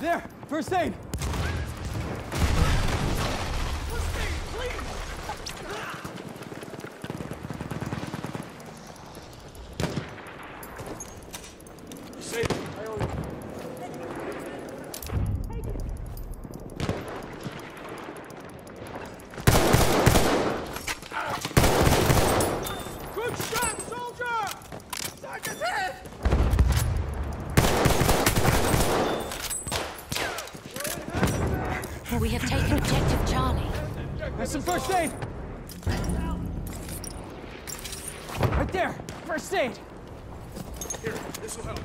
There! First aid! We have taken objective Charlie. There's some first aid! Right there! First aid! Here, this will help.